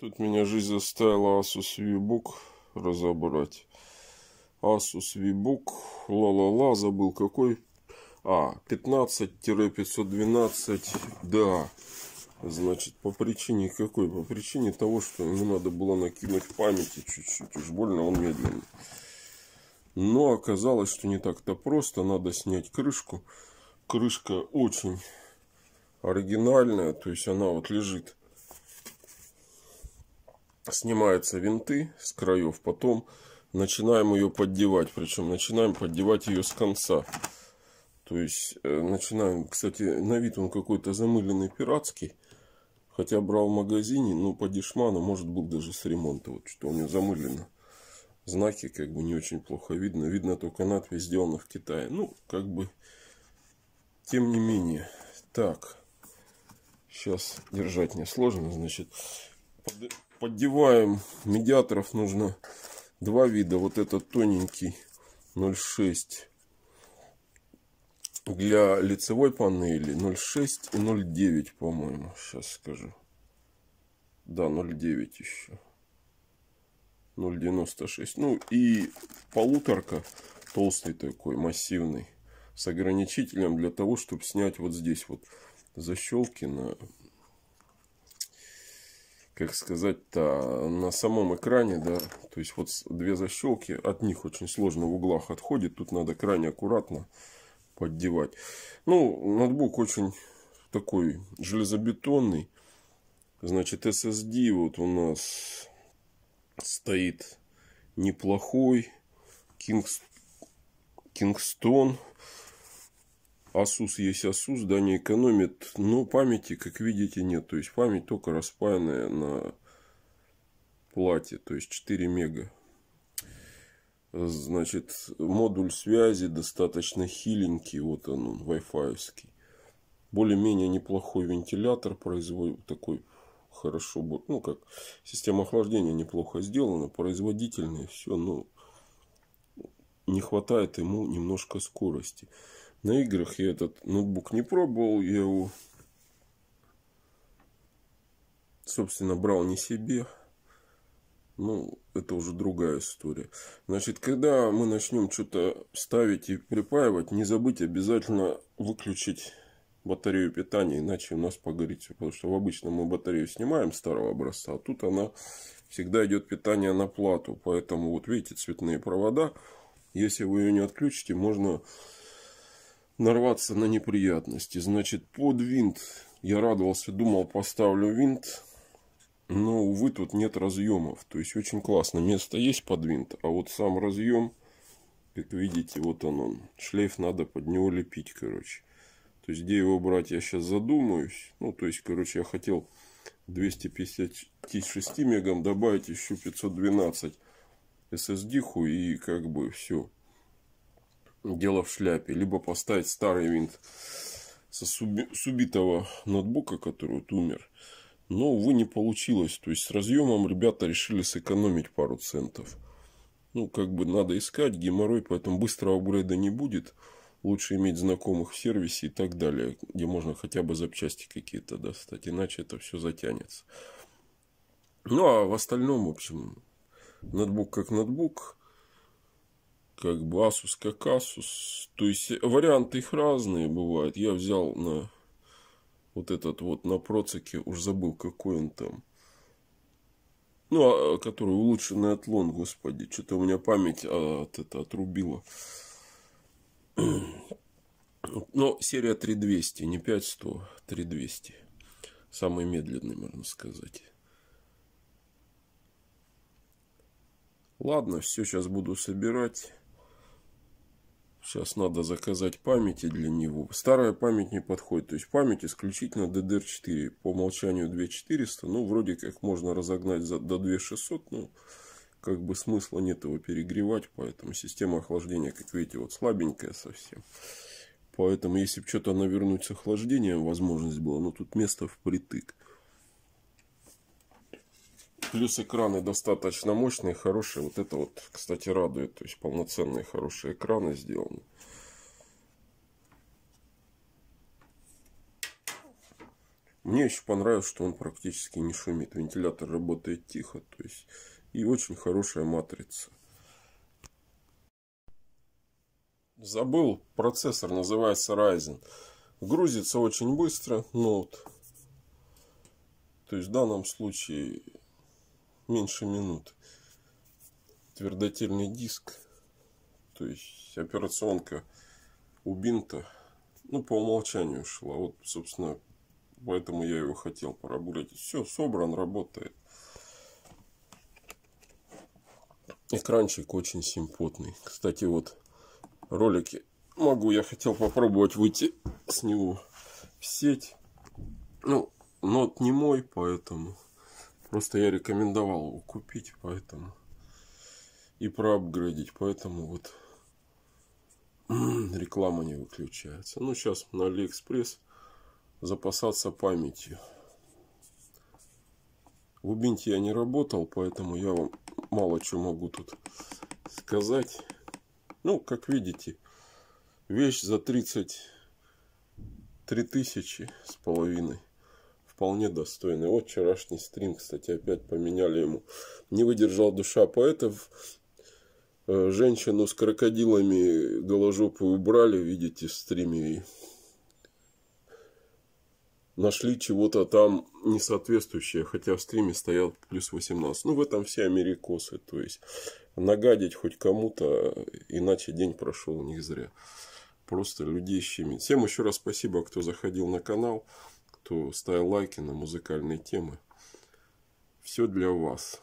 Тут меня жизнь заставила Asus VBook разобрать. Asus VBook, ла-ла-ла, забыл какой. А, 15-512, да. Значит, по причине какой? По причине того, что ему надо было накинуть памяти чуть-чуть. Уж больно он медленный. Но оказалось, что не так-то просто. Надо снять крышку. Крышка очень оригинальная. То есть она вот лежит снимаются винты с краев, потом начинаем ее поддевать. Причем начинаем поддевать ее с конца. То есть э, начинаем, кстати, на вид он какой-то замыленный пиратский. Хотя брал в магазине, но по дешману, может был даже с ремонта. Вот что у него замылено. Знаки как бы не очень плохо видно. Видно только надпись сделана в Китае. Ну, как бы, тем не менее. Так, сейчас держать не сложно. Значит, поддеваем. Медиаторов нужно два вида. Вот этот тоненький 0,6 для лицевой панели 0,6 и 0,9, по-моему. Сейчас скажу. Да, 0,9 еще. 0,96. Ну и полуторка толстый такой, массивный. С ограничителем для того, чтобы снять вот здесь вот защелки на как сказать-то, на самом экране, да, то есть вот две защелки, от них очень сложно в углах отходит, тут надо крайне аккуратно поддевать. Ну, ноутбук очень такой железобетонный, значит, SSD вот у нас стоит неплохой, Kings, Kingston Asus есть Asus, да, не экономит, но памяти, как видите, нет. То есть память только распаянная на плате, то есть 4 мега. Значит, модуль связи достаточно хиленький, вот он, он Wi-Fi. Более-менее неплохой вентилятор производит, такой хорошо, ну как, система охлаждения неплохо сделана, производительная, все, но не хватает ему немножко скорости. На играх я этот ноутбук не пробовал. Я его, собственно, брал не себе. Ну, это уже другая история. Значит, когда мы начнем что-то ставить и припаивать, не забыть обязательно выключить батарею питания, иначе у нас погорит все. Потому что в обычном мы батарею снимаем старого образца, а тут она всегда идет питание на плату. Поэтому вот видите цветные провода. Если вы ее не отключите, можно нарваться на неприятности. Значит, под винт я радовался, думал, поставлю винт. Но, увы, тут нет разъемов. То есть, очень классно. Место есть под винт, а вот сам разъем, как видите, вот он он. Шлейф надо под него лепить, короче. То есть, где его брать, я сейчас задумаюсь. Ну, то есть, короче, я хотел 256 мегам добавить еще 512 SSD-ху и как бы все дело в шляпе. Либо поставить старый винт со с убитого ноутбука, который вот умер. Но, увы, не получилось. То есть, с разъемом ребята решили сэкономить пару центов. Ну, как бы надо искать геморрой, поэтому быстрого апгрейда не будет. Лучше иметь знакомых в сервисе и так далее, где можно хотя бы запчасти какие-то достать, иначе это все затянется. Ну, а в остальном, в общем, ноутбук как ноутбук как бы Asus как Asus. То есть варианты их разные бывают. Я взял на вот этот вот на процеке, уж забыл какой он там. Ну, а, который улучшенный атлон, господи, что-то у меня память а, от это отрубила. Но серия 3200, не 5100, 3200. Самый медленный, можно сказать. Ладно, все, сейчас буду собирать. Сейчас надо заказать памяти для него. Старая память не подходит. То есть память исключительно DDR4. По умолчанию 2400. Ну, вроде как можно разогнать за, до 2600. Ну, как бы смысла нет его перегревать. Поэтому система охлаждения, как видите, вот слабенькая совсем. Поэтому, если бы что-то навернуть с охлаждением, возможность была. Но тут место впритык. Плюс экраны достаточно мощные, хорошие. Вот это вот, кстати, радует. То есть полноценные хорошие экраны сделаны. Мне еще понравилось, что он практически не шумит. Вентилятор работает тихо, то есть и очень хорошая матрица. Забыл, процессор называется Ryzen. Грузится очень быстро ноут. То есть в данном случае меньше минут. Твердотельный диск. То есть операционка у бинта ну, по умолчанию шла. Вот, собственно, поэтому я его хотел поработать. Все, собран, работает. Экранчик очень симпотный. Кстати, вот ролики могу, я хотел попробовать выйти с него в сеть. Ну, ноут не мой, поэтому просто я рекомендовал его купить, поэтому и проапгрейдить, поэтому вот реклама не выключается. Ну, сейчас на Алиэкспресс запасаться памятью. В Убинте я не работал, поэтому я вам мало что могу тут сказать. Ну, как видите, вещь за 33 тысячи с половиной. Вполне достойный. Вот вчерашний стрим, кстати, опять поменяли ему. Не выдержал душа поэтов Э, женщину с крокодилами голожопую убрали, видите, в стриме. Нашли чего-то там несоответствующее, хотя в стриме стоял плюс 18. Ну, в этом все америкосы. То есть, нагадить хоть кому-то, иначе день прошел у них зря. Просто людей щемит. Всем еще раз спасибо, кто заходил на канал, кто ставил лайки на музыкальные темы. Все для вас.